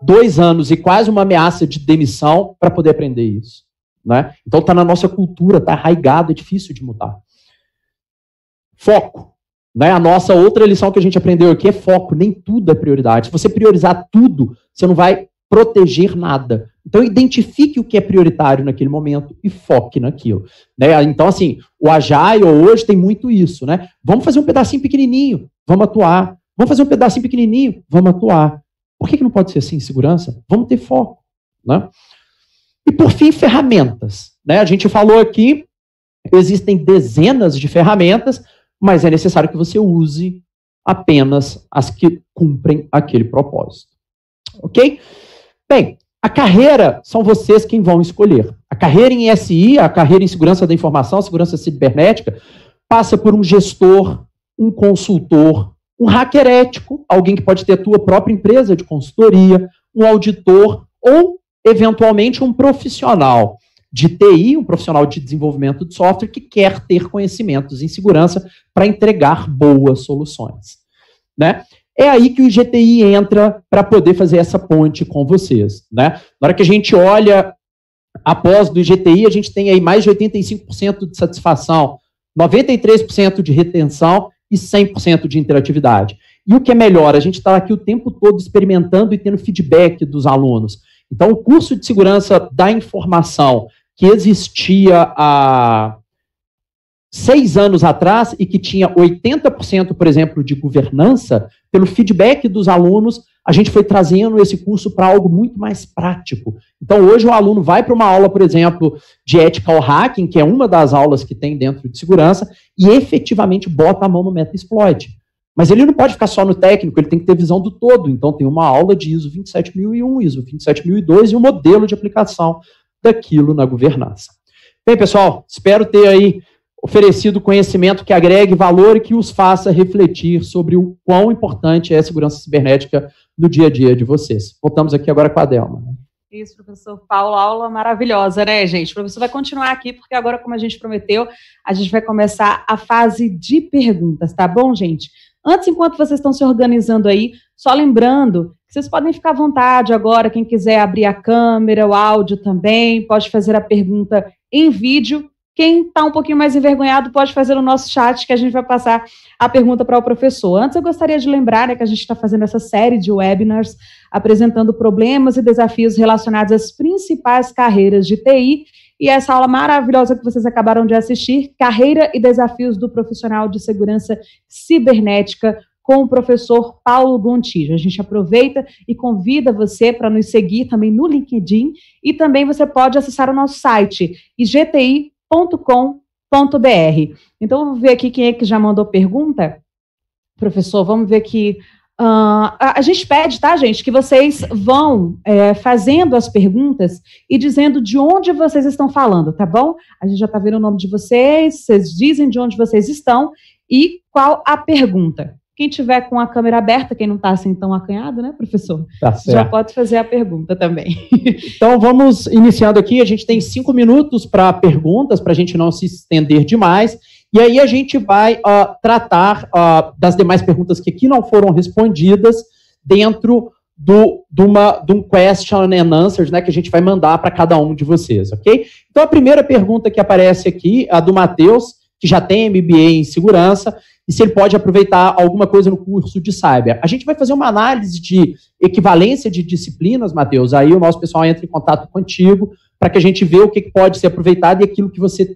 dois anos e quase uma ameaça de demissão para poder aprender isso. Né? Então está na nossa cultura, está arraigado, é difícil de mudar. Foco. Né? A nossa outra lição que a gente aprendeu aqui é foco, nem tudo é prioridade. Se você priorizar tudo, você não vai proteger nada. Então, identifique o que é prioritário naquele momento e foque naquilo. Né? Então, assim, o Agile hoje tem muito isso, né? Vamos fazer um pedacinho pequenininho, vamos atuar. Vamos fazer um pedacinho pequenininho, vamos atuar. Por que, que não pode ser assim segurança? Vamos ter foco. Né? E, por fim, ferramentas. Né? A gente falou aqui, existem dezenas de ferramentas, mas é necessário que você use apenas as que cumprem aquele propósito. Ok? Bem, a carreira são vocês quem vão escolher. A carreira em SI, a carreira em segurança da informação, segurança cibernética, passa por um gestor, um consultor, um hacker ético, alguém que pode ter a tua própria empresa de consultoria, um auditor ou, eventualmente, um profissional de TI, um profissional de desenvolvimento de software que quer ter conhecimentos em segurança para entregar boas soluções. Né? É aí que o GTI entra para poder fazer essa ponte com vocês. Né? Na hora que a gente olha após do IGTI, a gente tem aí mais de 85% de satisfação, 93% de retenção e 100% de interatividade. E o que é melhor, a gente está aqui o tempo todo experimentando e tendo feedback dos alunos. Então, o curso de segurança da informação que existia há seis anos atrás e que tinha 80%, por exemplo, de governança, pelo feedback dos alunos, a gente foi trazendo esse curso para algo muito mais prático. Então, hoje o aluno vai para uma aula, por exemplo, de ethical hacking, que é uma das aulas que tem dentro de segurança, e efetivamente bota a mão no meta-exploit. Mas ele não pode ficar só no técnico, ele tem que ter visão do todo. Então, tem uma aula de ISO 27001, ISO 27002 e um modelo de aplicação daquilo na governança. Bem, pessoal, espero ter aí oferecido conhecimento que agregue valor e que os faça refletir sobre o quão importante é a segurança cibernética no dia a dia de vocês. Voltamos aqui agora com a Delma. Né? Isso, professor Paulo, aula maravilhosa, né, gente? O professor vai continuar aqui, porque agora, como a gente prometeu, a gente vai começar a fase de perguntas, tá bom, gente? Antes, enquanto vocês estão se organizando aí, só lembrando vocês podem ficar à vontade agora, quem quiser abrir a câmera, o áudio também, pode fazer a pergunta em vídeo quem está um pouquinho mais envergonhado pode fazer no nosso chat, que a gente vai passar a pergunta para o professor. Antes, eu gostaria de lembrar né, que a gente está fazendo essa série de webinars apresentando problemas e desafios relacionados às principais carreiras de TI. E essa aula maravilhosa que vocês acabaram de assistir, Carreira e Desafios do Profissional de Segurança Cibernética, com o professor Paulo Gontijo. A gente aproveita e convida você para nos seguir também no LinkedIn e também você pode acessar o nosso site igti www.ecoagro.com.br. Então, vamos ver aqui quem é que já mandou pergunta. Professor, vamos ver aqui. Uh, a, a, gente pede, tá, gente, que vocês vão é, fazendo as perguntas e dizendo de onde vocês estão falando, tá bom? A gente já está vendo o nome de vocês, vocês dizem de onde vocês estão e qual a pergunta. Quem tiver com a câmera aberta, quem não está assim tão acanhado, né, professor? Tá Já pode fazer a pergunta também. Então vamos iniciando aqui. A gente tem cinco minutos para perguntas, para a gente não se estender demais. E aí a gente vai uh, tratar uh, das demais perguntas que aqui não foram respondidas dentro do, de, uma, de um question and answers, né, que a gente vai mandar para cada um de vocês, ok? Então a primeira pergunta que aparece aqui, a do Matheus, que já tem MBA em segurança, e se ele pode aproveitar alguma coisa no curso de cyber. A gente vai fazer uma análise de equivalência de disciplinas, Matheus, aí o nosso pessoal entra em contato contigo para que a gente vê o que pode ser aproveitado e aquilo que você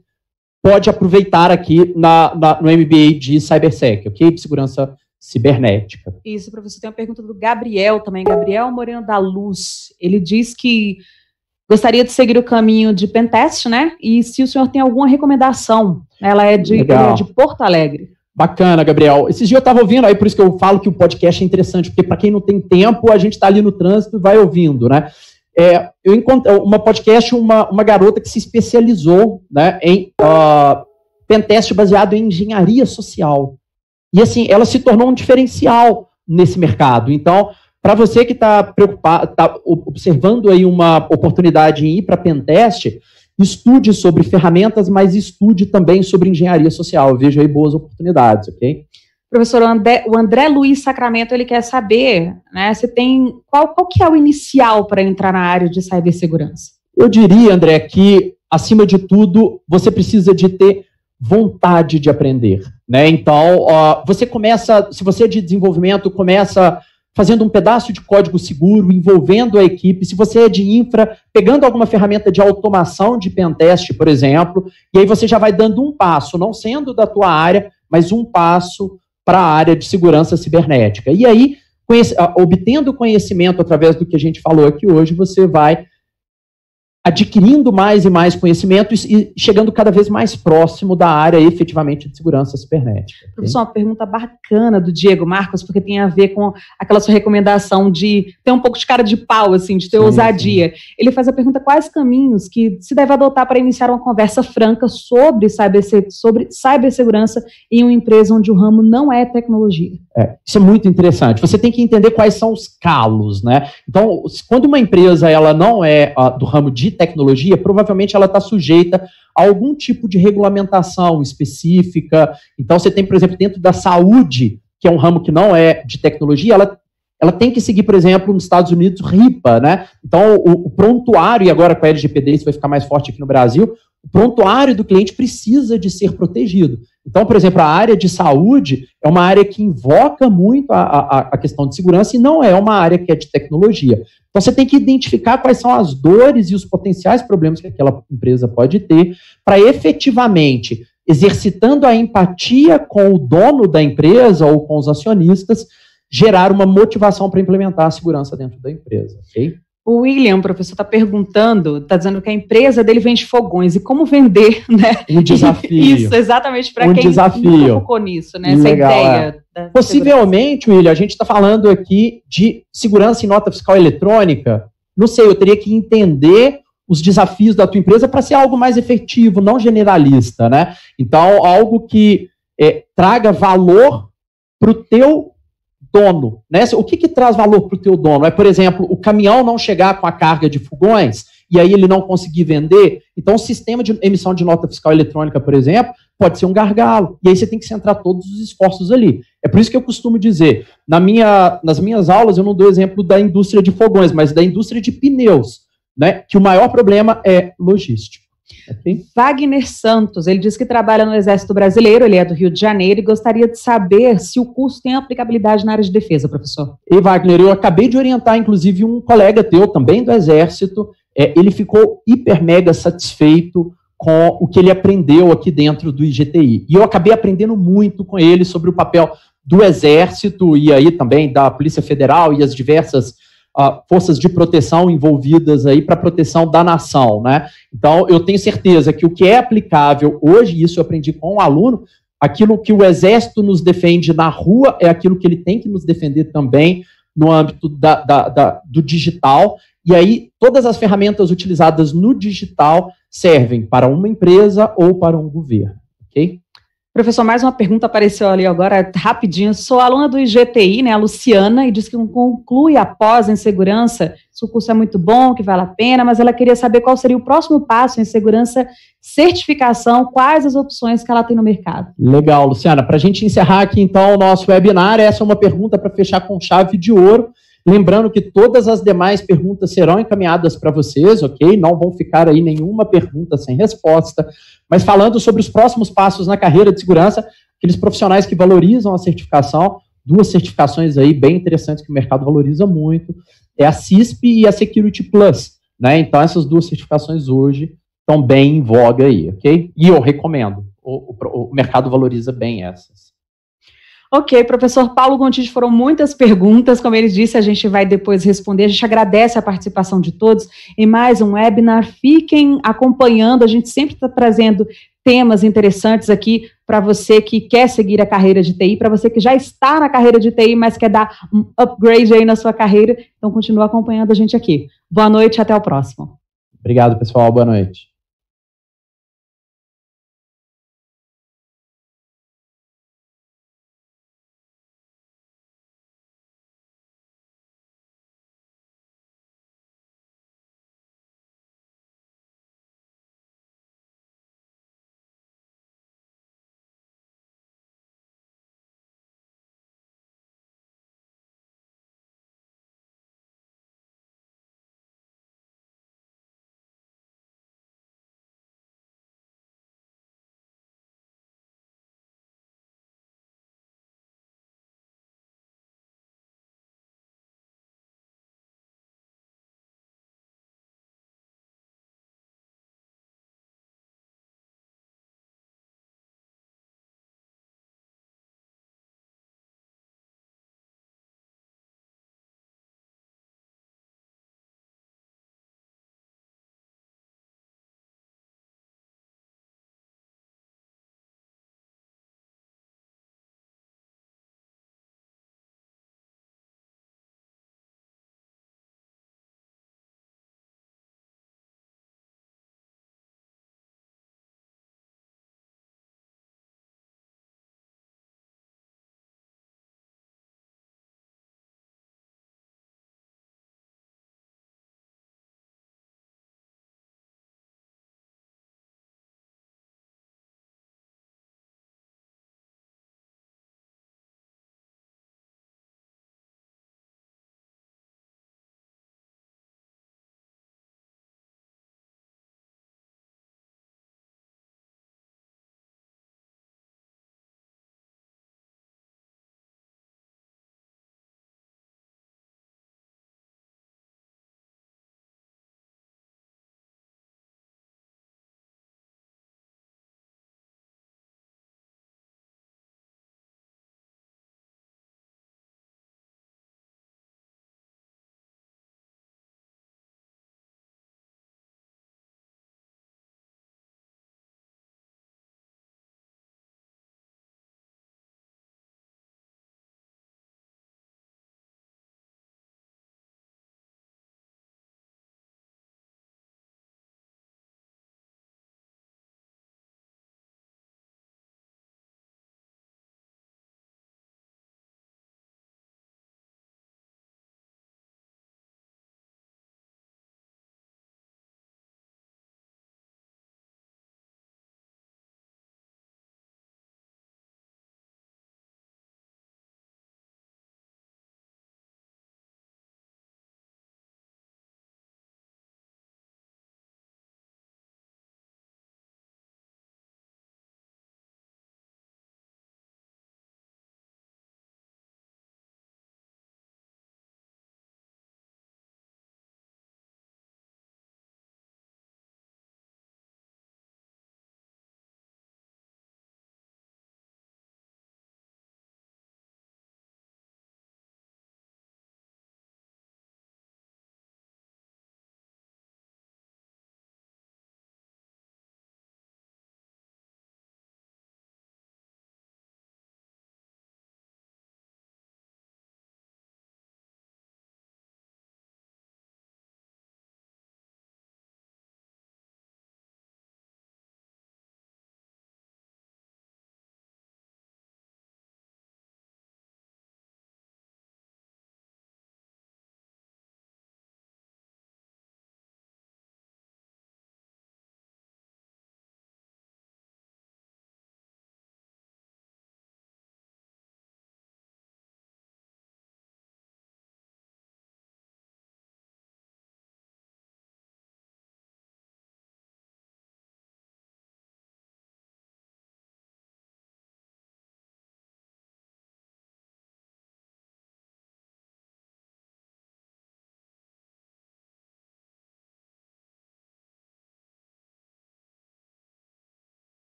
pode aproveitar aqui na, na, no MBA de CyberSec, ok? De segurança cibernética. Isso, professor. Tem uma pergunta do Gabriel também. Gabriel Moreno da Luz. Ele diz que gostaria de seguir o caminho de pentest, né? E se o senhor tem alguma recomendação. Ela é de, é de Porto Alegre. Bacana, Gabriel. Esses dias eu estava ouvindo, aí por isso que eu falo que o podcast é interessante, porque para quem não tem tempo, a gente está ali no trânsito e vai ouvindo, né? É, eu encontrei uma podcast, uma, uma garota que se especializou né, em uh, pentest baseado em engenharia social. E assim, ela se tornou um diferencial nesse mercado. Então, para você que está preocupado, está observando aí uma oportunidade em ir para pentest, estude sobre ferramentas, mas estude também sobre engenharia social. Eu vejo aí boas oportunidades, ok? Professor, o André, o André Luiz Sacramento, ele quer saber, né, se tem, qual, qual que é o inicial para entrar na área de cibersegurança? Eu diria, André, que, acima de tudo, você precisa de ter vontade de aprender, né? Então, ó, você começa, se você é de desenvolvimento, começa fazendo um pedaço de código seguro, envolvendo a equipe. Se você é de infra, pegando alguma ferramenta de automação de pentest, por exemplo, e aí você já vai dando um passo, não sendo da tua área, mas um passo para a área de segurança cibernética. E aí, conhece, obtendo conhecimento através do que a gente falou aqui hoje, você vai adquirindo mais e mais conhecimentos e chegando cada vez mais próximo da área efetivamente de segurança cibernética. Professor, uma pergunta bacana do Diego Marcos, porque tem a ver com aquela sua recomendação de ter um pouco de cara de pau, assim, de ter sim, ousadia. Sim. Ele faz a pergunta quais caminhos que se deve adotar para iniciar uma conversa franca sobre, cyber, sobre cibersegurança em uma empresa onde o ramo não é tecnologia. É, isso é muito interessante. Você tem que entender quais são os calos, né? Então, quando uma empresa ela não é uh, do ramo de tecnologia, provavelmente ela está sujeita a algum tipo de regulamentação específica. Então, você tem, por exemplo, dentro da saúde, que é um ramo que não é de tecnologia, ela ela tem que seguir, por exemplo, nos Estados Unidos, RIPA, né? Então, o, o, prontuário, e agora com a LGPD isso vai ficar mais forte aqui no Brasil, o prontuário do cliente precisa de ser protegido. Então, por exemplo, a área de saúde é uma área que invoca muito a, a, a, questão de segurança e não é uma área que é de tecnologia. Então, você tem que identificar quais são as dores e os potenciais problemas que aquela empresa pode ter para efetivamente exercitando a empatia com o dono da empresa ou com os acionistas, gerar uma motivação para implementar a segurança dentro da empresa, ok? O William, o professor, está perguntando, está dizendo que a empresa dele vende fogões e como vender, né? Um desafio. Isso, exatamente, para um quem desafio. focou nisso, né? Essa Legal, ideia. da Possivelmente, William, a gente está falando aqui de segurança em nota fiscal eletrônica. Não sei, eu teria que entender os desafios da tua empresa para ser algo mais efetivo, não generalista, né? Então, algo que é, traga valor para o teu dono, né? O que, que traz valor para o teu dono? É, por exemplo, o caminhão não chegar com a carga de fogões e aí ele não conseguir vender. Então, o sistema de emissão de nota fiscal eletrônica, por exemplo, pode ser um gargalo. E aí você tem que centrar todos os esforços ali. É por isso que eu costumo dizer, na minha, nas minhas aulas eu não dou exemplo da indústria de fogões, mas da indústria de pneus, né? Que o maior problema é logístico. Okay? Wagner Santos, ele diz que trabalha no Exército Brasileiro, ele é do Rio de Janeiro e gostaria de saber se o curso tem aplicabilidade na área de defesa, professor. E Wagner, eu acabei de orientar, inclusive, um colega teu, também do Exército, é, ele ficou hiper mega satisfeito com o que ele aprendeu aqui dentro do IGTI. E eu acabei aprendendo muito com ele sobre o papel do Exército e aí também da Polícia Federal e as diversas uh, forças de proteção envolvidas aí para proteção da nação, né? Então, eu tenho certeza que o que é aplicável hoje, isso eu aprendi com o aluno, aquilo que o Exército nos defende na rua é aquilo que ele tem que nos defender também no âmbito da, da, da, do digital. E aí, todas as ferramentas utilizadas no digital servem para uma empresa ou para um governo, ok? Professor, mais uma pergunta apareceu ali agora, rapidinho. Sou aluna do IGTI, né, a Luciana, e diz que conclui após em segurança. O curso é muito bom, que vale a pena, mas ela queria saber qual seria o próximo passo em segurança, certificação, quais as opções que ela tem no mercado. Legal, Luciana. Para a gente encerrar aqui, então, o nosso webinar, essa é uma pergunta para fechar com chave de ouro. Lembrando que todas as demais perguntas serão encaminhadas para vocês, ok? Não vão ficar aí nenhuma pergunta sem resposta. Mas falando sobre os próximos passos na carreira de segurança, aqueles profissionais que valorizam a certificação, duas certificações aí bem interessantes que o mercado valoriza muito, é a CISP e a Security Plus. Né? Então, essas duas certificações hoje estão bem em voga aí, ok? E eu recomendo. O, o, o mercado valoriza bem essas. Ok, professor Paulo Gontijo, foram muitas perguntas, como ele disse, a gente vai depois responder. A gente agradece a participação de todos em mais um webinar. Fiquem acompanhando, a gente sempre está trazendo temas interessantes aqui para você que quer seguir a carreira de TI, para você que já está na carreira de TI, mas quer dar um upgrade aí na sua carreira. Então, continua acompanhando a gente aqui. Boa noite, até o próximo. Obrigado, pessoal. Boa noite.